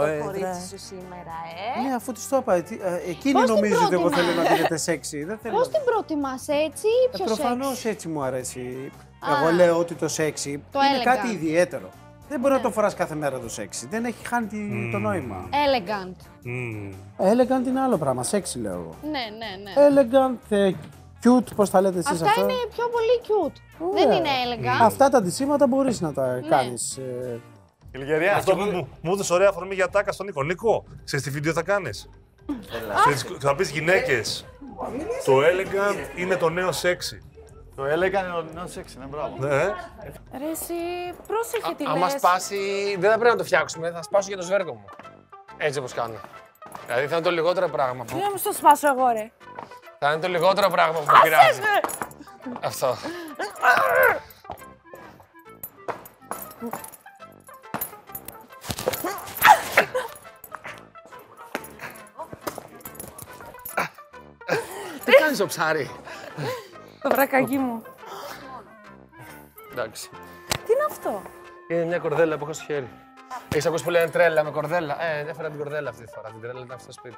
το Ε, κορίτσι δρα- σου σήμερα, ε; Ναι, αφού της το είπα. τι- ε, Εκείνη Πώς την νομίζει ότι εγώ πρότεινα; θέλω να δίνετε σεξι. Δεν θέλω. Πώς την προτιμάς έτσι ή Ε, πιο Προφανώς σεξ. έτσι μου αρέσει. Α. Εγώ λέω ότι το σεξι Το είναι έλεγα. κάτι ιδιαίτερο. Δεν μπορεί να το φοράς κάθε μέρα το σεξι. Δεν έχει χάνει τη- το νόημα. Elegant. Μμμ. Elegant είναι άλλο πράγμα. Σεξι λέω εγώ. Ναι, ναι, ναι. Elegant, ε, cute, πώς τα λέτε εσείς Αυτά αυτά; είναι πιο πολύ cute. Ωραία. Δεν είναι elegant. Αυτά τα αντισήματα μπορείς να τα Ναι. Κάνει. Ηλγερία, αυτό που μου, μου έδωσε ωραία αφορμή για τάκα στον Νίκο. Νίκο, ξέρεις τι βίντεο θα κάνεις; θα πεις γυναίκες. Το elegant είναι το νέο sexy. Το έλεγα είναι ο νέο σεξ, ναι, μπράβο. Ναι. Ρε εσύ, πρόσεχε τι Άμα λες. σπάσει, δεν θα πρέπει να το φτιάξουμε. Θα σπάσω για το σβέρκο μου. Έτσι όπως κάνω. Δηλαδή θα είναι το λιγότερο πράγμα που, Τι να μου στο σπάσω εγώ, ρε. θα είναι το λιγότερο πράγμα που με πειράζει. Αυτό. Τι κάνεις ο ψάρι. Το βρακάκι μου. Εντάξει. Τι είναι αυτό; Είναι μια κορδέλα που έχω στο χέρι. Έχεις ακούσει που λένε τρέλα με κορδέλα; Ε, έφερα την κορδέλα αυτή τη φορά. Την τρέλα ήταν αυτό στο σπίτι.